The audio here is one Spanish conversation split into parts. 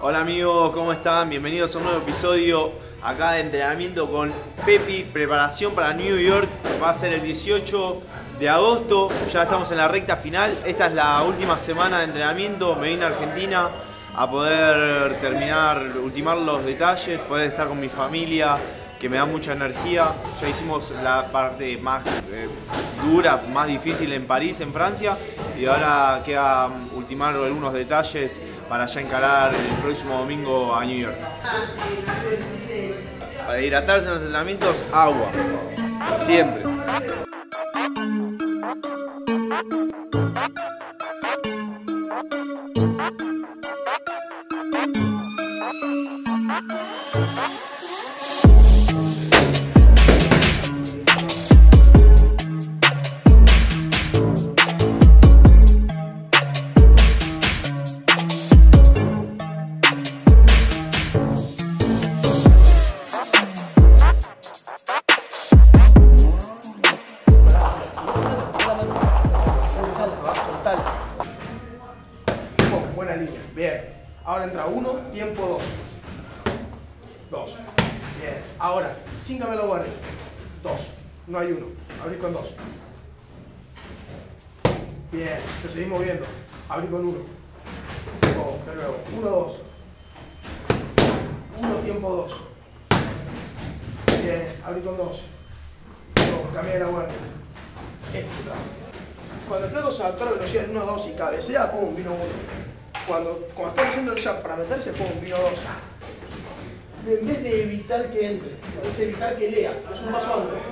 Hola amigos, ¿cómo están? Bienvenidos a un nuevo episodio acá de entrenamiento con Pepi, preparación para New York, va a ser el 18 de agosto, ya estamos en la recta final, esta es la última semana de entrenamiento, me vine a Argentina a poder terminar, ultimar los detalles, poder estar con mi familia, que me da mucha energía. Ya hicimos la parte más eh, dura, más difícil en París, en Francia, y ahora queda ultimar algunos detalles para ya encarar el próximo domingo a New York. Para hidratarse en los entrenamientos, agua. Siempre. Entra uno, tiempo dos. Dos. Bien. Ahora, síngame la guardia. Dos. No hay uno. Abrí con dos. Bien. Te seguimos moviendo. Abrí con uno. Dos. De nuevo. Uno, dos. Uno, tiempo dos. Bien. Abrí con dos. Dos. Cambié la guardia. Extra. Cuando el flaco se adaptó a la velocidad en 1, 2 y cabecea, pum, vino 1. Cuando, cuando está haciendo el jab para meterse, pum, vino 2. En vez de evitar que entre, es evitar que lea, es un paso antes.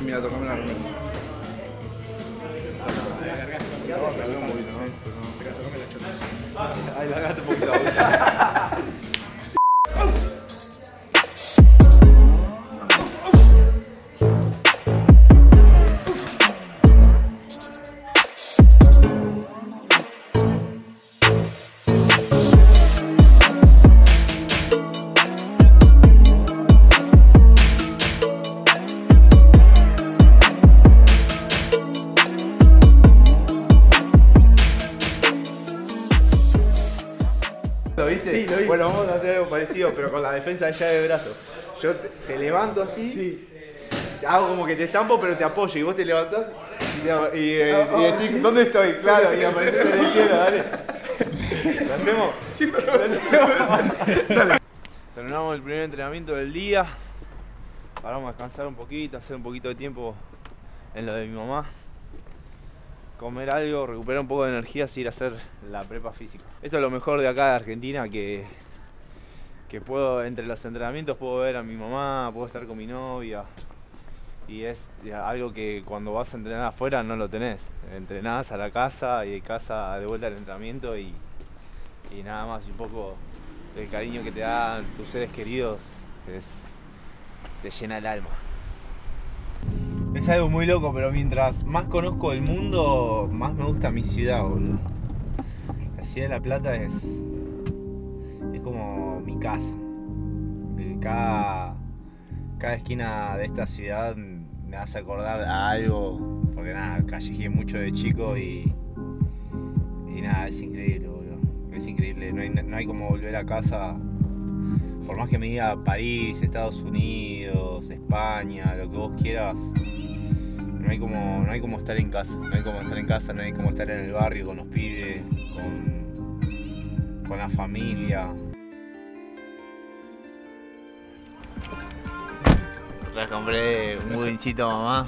Mira, tocame la remera. Ay, largate un poquito. parecido, pero con la defensa de llave de brazo. Yo te, te levanto así, Sí. hago como que te estampo, pero te apoyo y vos te levantás y, y, eh, Ah, y ah, decís. ¿dónde estoy? Claro, y apareces a la izquierda, dale. ¿Lo hacemos? Sí, pero ¿Lo hacemos? Terminamos el primer entrenamiento del día. Ahora vamos a descansar un poquito, hacer un poquito de tiempo en lo de mi mamá. Comer algo, recuperar un poco de energía, así ir a hacer la prepa física. Esto es lo mejor de acá de Argentina, que, que puedo, entre los entrenamientos puedo ver a mi mamá, puedo estar con mi novia. Y es algo que cuando vas a entrenar afuera no lo tenés. Entrenás a la casa y de casa de vuelta al entrenamiento y, y nada más. Y un poco el cariño que te dan tus seres queridos es, te llena el alma. Es algo muy loco, pero mientras más conozco el mundo, más me gusta mi ciudad, boludo. La ciudad de La Plata es. Casa. Cada, cada esquina de esta ciudad me hace acordar a algo. Porque nada, callejeé mucho de chico y. y nada, es increíble, boludo. Es increíble. No hay, no hay como volver a casa. Por más que me diga París, Estados Unidos, España, lo que vos quieras, no hay como, no hay como estar en casa, no hay como estar en casa, no hay como estar en el barrio con los pibes, con, con la familia. La compré un budinchito mamá.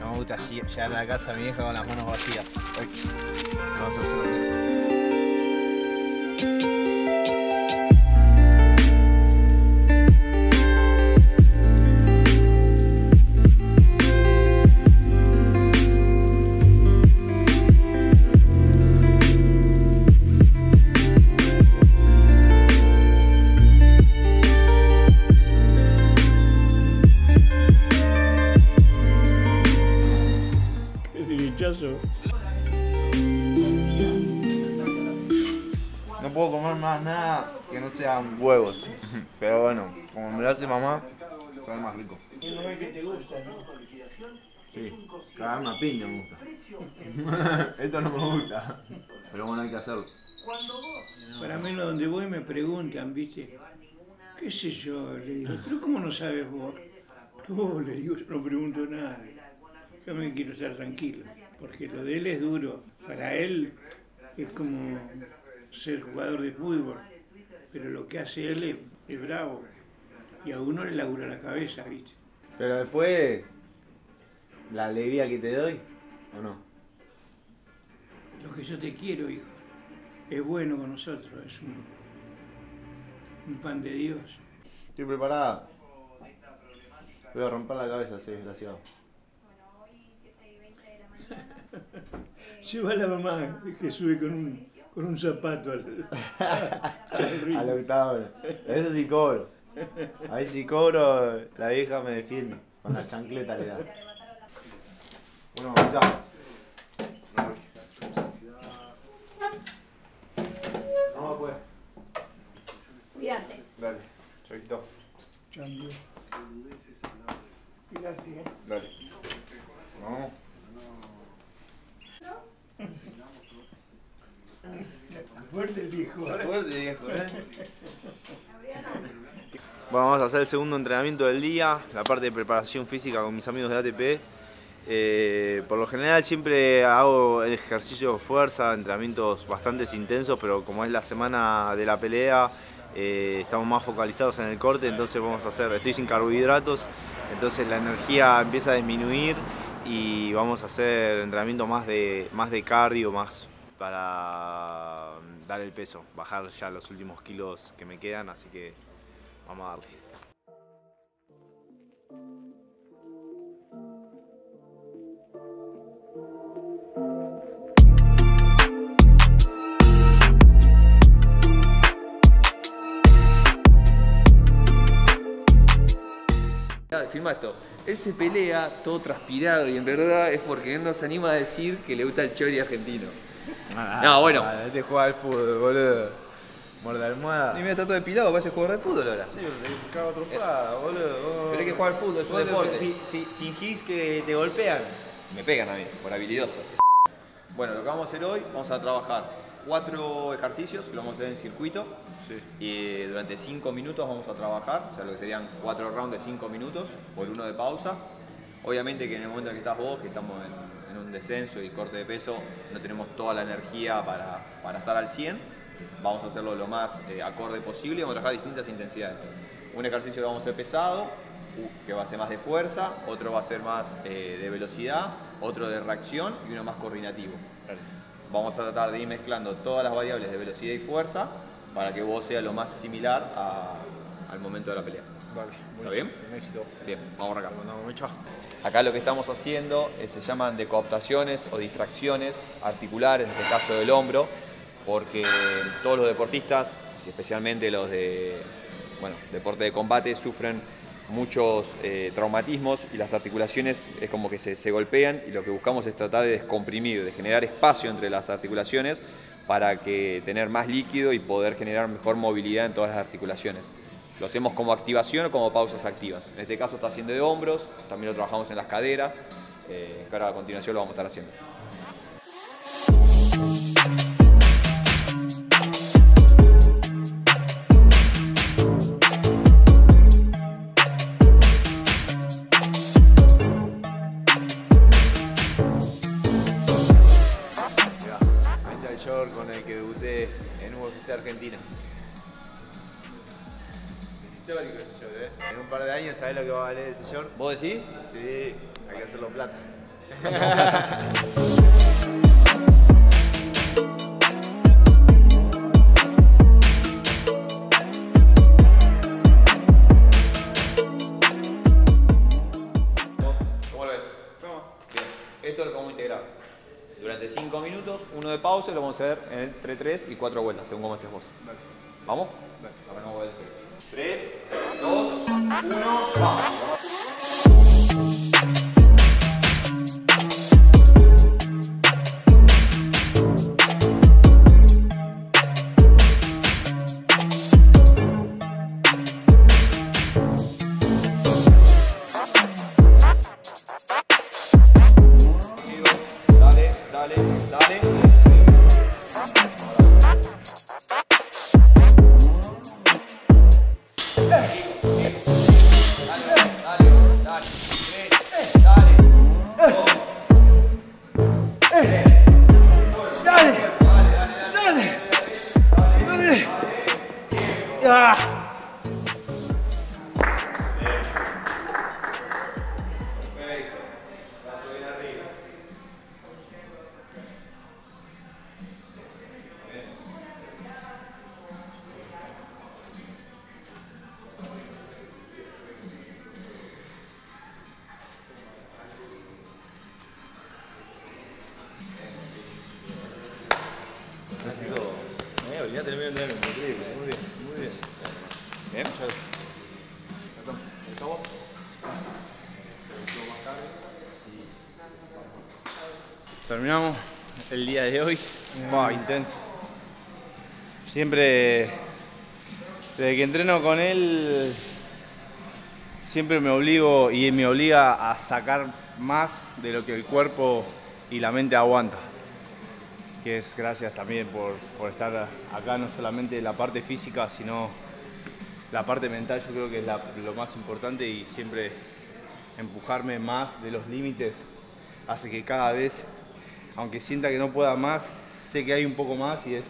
No me gusta lle- llegar a la casa de mi vieja con las manos vacías. Vamos a hacerlo. Bueno, como me lo hace mamá, sabe más rico. Sí, cagar una piña me gusta. Esto no me gusta. Pero bueno, hay que hacerlo. Para menos donde voy me preguntan, ¿viste? ¿Qué sé yo? Le digo, ¿pero cómo no sabes vos? No, le digo, yo no pregunto nada. Yo me quiero estar tranquilo, porque lo de él es duro. Para él es como ser jugador de fútbol, pero lo que hace él es, es bravo. Y a uno le labura la cabeza, ¿viste? Pero después, la alegría que te doy, ¿o no? Lo que yo te quiero, hijo, es bueno con nosotros, es un, un pan de Dios. Estoy preparada. Voy a romper la cabeza, ese desgraciado. Bueno, hoy 7 y 20 de la mañana. Lleva a la mamá que sube con un, con un zapato al, al río. A la octava. Eso sí cobro. Ahí sí cobro, la vieja me defiende. Con la chancleta le da. Bueno, chao. No, pues. Cuídate. Dale, choquito. Cambio. Cuídate, ¿eh? Dale. Vamos. Fuerte el viejo. ¿eh? Fuerte viejo, eh. Bueno, vamos a hacer el segundo entrenamiento del día, la parte de preparación física con mis amigos de ATP. Eh, por lo general siempre hago ejercicios de fuerza, entrenamientos bastante intensos, pero como es la semana de la pelea, eh, estamos más focalizados en el corte, entonces vamos a hacer, estoy sin carbohidratos, entonces la energía empieza a disminuir y vamos a hacer entrenamiento más de, más de cardio, más para dar el peso, bajar ya los últimos kilos que me quedan, así que vamos a darle. Ah, Filma esto. Él se pelea todo transpirado y en verdad es porque él no se anima a decir que le gusta el chori argentino. No, bueno. Este juega al fútbol, boludo. Muerde almohada. Y mira, está todo depilado, parece jugador de fútbol ahora. Sí, pero te cago trompada, boludo. Pero hay que jugar al fútbol, es un deporte. fi- fi- Fingís que te golpean. Me pegan a mí, por habilidoso. Bueno, lo que vamos a hacer hoy, vamos a trabajar cuatro ejercicios, que lo vamos a hacer en circuito. Y durante cinco minutos vamos a trabajar, o sea, lo que serían cuatro rounds de cinco minutos por uno de pausa. Obviamente que en el momento en que estás vos, que estamos en, en un descenso y corte de peso, no tenemos toda la energía para, para estar al 100. Vamos a hacerlo lo más eh, acorde posible y vamos a trabajar distintas intensidades. Un ejercicio que vamos a hacer pesado, que va a ser más de fuerza, otro va a ser más eh, de velocidad, otro de reacción y uno más coordinativo. Vamos a tratar de ir mezclando todas las variables de velocidad y fuerza para que vos sea lo más similar a- al momento de la pelea. Vale, ¿Está bien? Éxito. Bien, vamos a arrancar. Mandamos mucho. Acá lo que estamos haciendo eh, se llaman decooptaciones o distracciones articulares, en este caso del hombro, porque todos los deportistas, especialmente los de bueno, deporte de combate, sufren muchos eh, traumatismos y las articulaciones es como que se, se golpean y lo que buscamos es tratar de descomprimir, de generar espacio entre las articulaciones para que tener más líquido y poder generar mejor movilidad en todas las articulaciones. Lo hacemos como activación o como pausas activas. En este caso está haciendo de hombros, también lo trabajamos en las caderas, eh, a continuación lo vamos a estar haciendo. Histórico ese short, ¿eh? En un par de años, ¿sabés lo que va a valer ese short? ¿Vos decís? Sí, hay que hacerlo plata. ¿Cómo lo ves? Bien, esto es lo que vamos a integrar. Durante 5 minutos, uno de pausa y lo vamos a hacer entre 3 y 4 vueltas, según cómo estés vos. ¿Vamos? 3, 2, 1, vamos. ¡Ah! Eh, olvídate del medio entrenamiento, increíble. Muy bien, muy bien. ¿Empezamos? Terminamos el día de hoy. Fue intenso. Siempre, desde que entreno con él, siempre me obligo y me obliga a sacar más de lo que el cuerpo y la mente aguanta. Que es gracias también por, por estar acá, no solamente la parte física, sino la parte mental, yo creo que es la- lo más importante y siempre empujarme más de los límites hace que cada vez, aunque sienta que no pueda más, sé que hay un poco más y es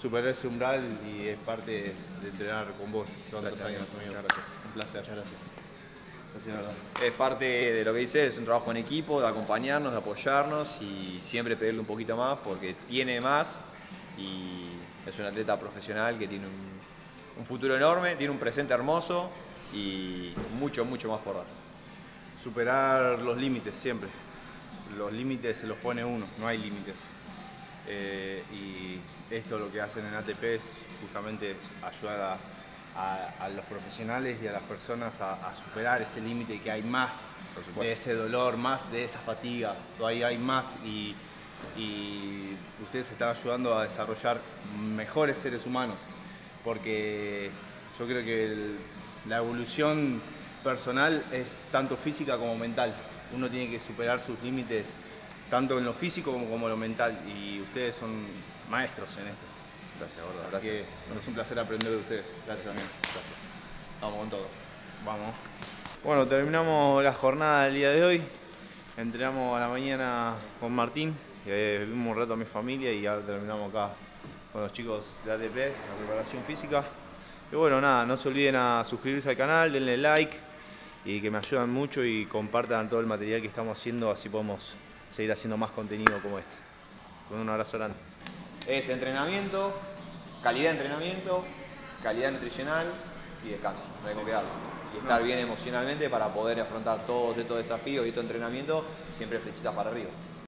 superar ese umbral y es parte de entrenar con vos tantos Gracias, años, amigo. Muchas gracias. Un placer. Muchas gracias. Es parte de lo que dice, es un trabajo en equipo, de acompañarnos, de apoyarnos y siempre pedirle un poquito más porque tiene más y es un atleta profesional que tiene un, un futuro enorme, tiene un presente hermoso y mucho, mucho más por dar. Superar los límites siempre. Los límites se los pone uno, no hay límites. Eh, y esto lo que hacen en ATP es justamente ayudar a, a- a los profesionales y a las personas a, a superar ese límite que hay más de ese dolor, más de esa fatiga, todavía hay más y, y ustedes están ayudando a desarrollar mejores seres humanos porque yo creo que el- la evolución personal es tanto física como mental. Uno tiene que superar sus límites tanto en lo físico como, como en lo mental y ustedes son maestros en esto. Gracias, gordo. Así Gracias. que es un placer aprender de ustedes. Gracias también. Gracias. Vamos con todo. Vamos. Bueno, terminamos la jornada del día de hoy. Entrenamos a la mañana con Martín, eh, vimos un rato a mi familia y ahora terminamos acá con los chicos de ATP, la preparación física. Y bueno, nada, no se olviden a suscribirse al canal, denle like y que me ayudan mucho y compartan todo el material que estamos haciendo, así podemos seguir haciendo más contenido como este. Con un abrazo grande. Es entrenamiento, calidad de entrenamiento, calidad nutricional y descanso. No hay que. Y estar bien emocionalmente para poder afrontar todos estos desafíos y estos entrenamientos, siempre flechitas para arriba.